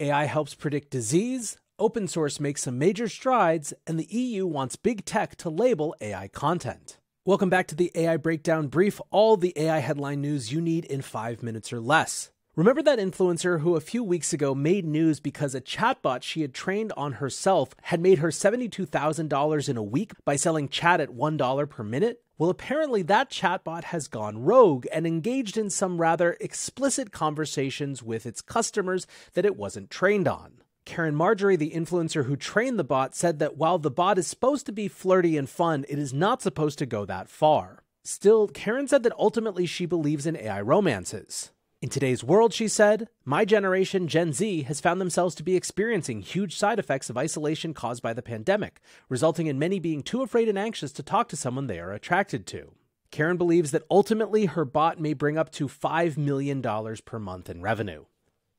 AI helps predict disease, open source makes some major strides, and the EU wants big tech to label AI content. Welcome back to the AI Breakdown Brief, all the AI headline news you need in five minutes or less. Remember that influencer who a few weeks ago made news because a chatbot she had trained on herself had made her $72,000 in a week by selling chat at $1 per minute? Well, apparently that chatbot has gone rogue and engaged in some rather explicit conversations with its customers that it wasn't trained on. Caryn Marjorie, the influencer who trained the bot, said that while the bot is supposed to be flirty and fun, it is not supposed to go that far. Still, Caryn said that ultimately she believes in AI romances. In today's world, she said, my generation, Gen Z, has found themselves to be experiencing huge side effects of isolation caused by the pandemic, resulting in many being too afraid and anxious to talk to someone they are attracted to. Caryn believes that ultimately her bot may bring up to $5 million per month in revenue.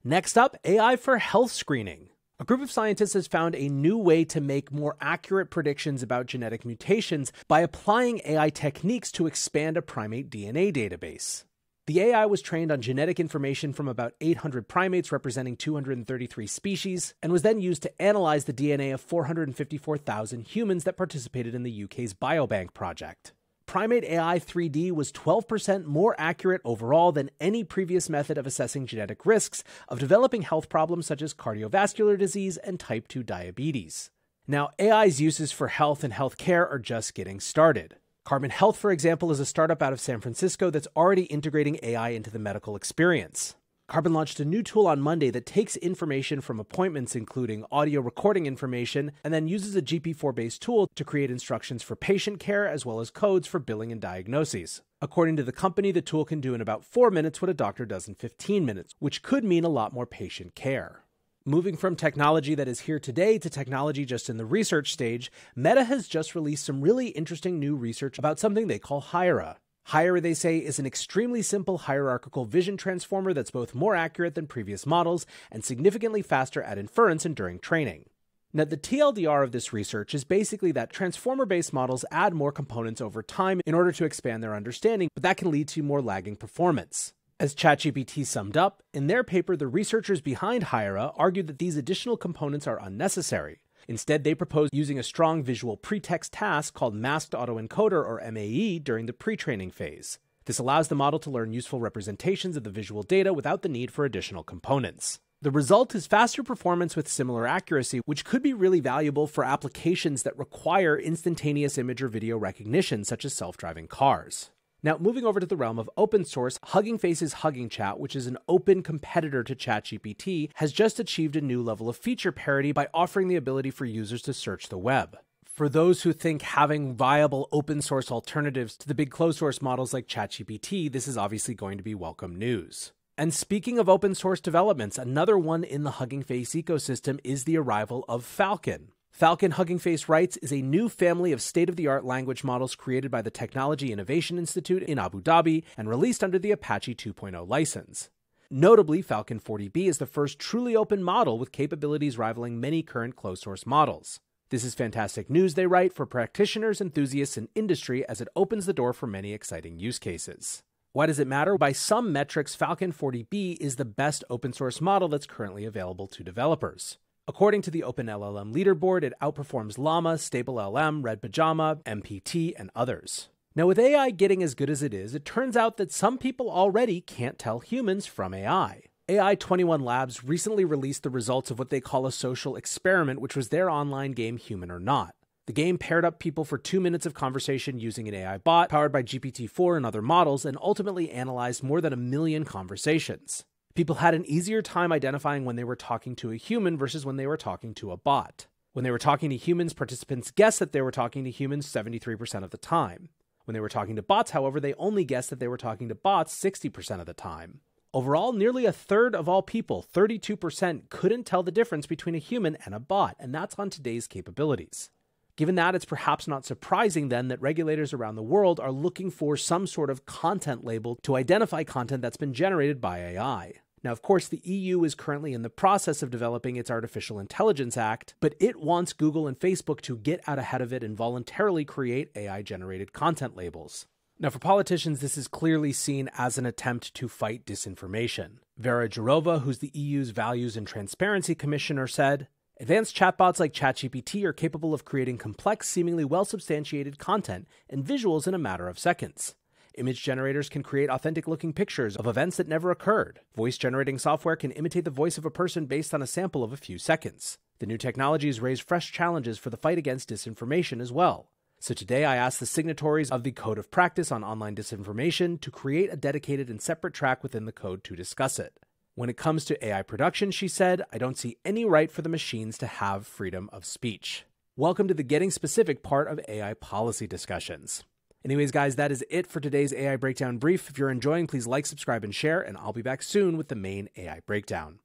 Next up, AI for health screening. A group of scientists has found a new way to make more accurate predictions about genetic mutations by applying AI techniques to expand a primate DNA database. The AI was trained on genetic information from about 800 primates representing 233 species, and was then used to analyze the DNA of 454,000 humans that participated in the UK's Biobank project. Primate AI 3D was 12% more accurate overall than any previous method of assessing genetic risks of developing health problems such as cardiovascular disease and type 2 diabetes. Now, AI's uses for health and healthcare are just getting started. Carbon Health, for example, is a startup out of San Francisco that's already integrating AI into the medical experience. Carbon launched a new tool on Monday that takes information from appointments, including audio recording information, and then uses a GPT-4 based tool to create instructions for patient care as well as codes for billing and diagnoses. According to the company, the tool can do in about four minutes what a doctor does in 15 minutes, which could mean a lot more patient care. Moving from technology that is here today to technology just in the research stage, Meta has just released some really interesting new research about something they call Hiera. Hiera, they say, is an extremely simple hierarchical vision transformer that's both more accurate than previous models and significantly faster at inference and during training. Now, the TLDR of this research is basically that transformer based models add more components over time in order to expand their understanding, but that can lead to more lagging performance. As ChatGPT summed up, in their paper, the researchers behind Hiera argued that these additional components are unnecessary. Instead, they proposed using a strong visual pretext task called Masked Autoencoder or MAE during the pre training phase. This allows the model to learn useful representations of the visual data without the need for additional components. The result is faster performance with similar accuracy, which could be really valuable for applications that require instantaneous image or video recognition, such as self driving cars. Now, moving over to the realm of open source, Hugging Face's Hugging Chat, which is an open competitor to ChatGPT, has just achieved a new level of feature parity by offering the ability for users to search the web. For those who think having viable open source alternatives to the big closed source models like ChatGPT, this is obviously going to be welcome news. And speaking of open source developments, another one in the Hugging Face ecosystem is the arrival of Falcon. Falcon Hugging Face Writes is a new family of state of the art language models created by the Technology Innovation Institute in Abu Dhabi and released under the Apache 2.0 license. Notably, Falcon 40B is the first truly open model with capabilities rivaling many current closed source models. This is fantastic news, they write, for practitioners, enthusiasts, and industry as it opens the door for many exciting use cases. Why does it matter? By some metrics, Falcon 40B is the best open source model that's currently available to developers. According to the OpenLLM leaderboard, it outperforms Llama, StableLM, Red Pajama, MPT, and others. Now, with AI getting as good as it is, it turns out that some people already can't tell humans from AI. AI 21 Labs recently released the results of what they call a social experiment, which was their online game Human or Not. The game paired up people for two minutes of conversation using an AI bot powered by GPT 4 and other models and ultimately analyzed more than a million conversations. People had an easier time identifying when they were talking to a human versus when they were talking to a bot. When they were talking to humans, participants guessed that they were talking to humans 73% of the time. When they were talking to bots, however, they only guessed that they were talking to bots 60% of the time. Overall, nearly a third of all people, 32%, couldn't tell the difference between a human and a bot, and that's on today's capabilities. Given that, it's perhaps not surprising then that regulators around the world are looking for some sort of content label to identify content that's been generated by AI. Now, of course, the EU is currently in the process of developing its Artificial Intelligence Act, but it wants Google and Facebook to get out ahead of it and voluntarily create AI generated content labels. Now, for politicians, this is clearly seen as an attempt to fight disinformation. Vera Jourova, who's the EU's Values and Transparency Commissioner, said Advanced chatbots like ChatGPT are capable of creating complex, seemingly well substantiated content and visuals in a matter of seconds. Image generators can create authentic looking pictures of events that never occurred. Voice generating software can imitate the voice of a person based on a sample of a few seconds. The new technologies raise fresh challenges for the fight against disinformation as well. So today I asked the signatories of the Code of Practice on Online Disinformation to create a dedicated and separate track within the code to discuss it. When it comes to AI production, she said, I don't see any right for the machines to have freedom of speech. Welcome to the Getting Specific part of AI policy discussions. Anyways, guys, that is it for today's AI Breakdown brief. If you're enjoying, please like, subscribe, and share, and I'll be back soon with the main AI Breakdown.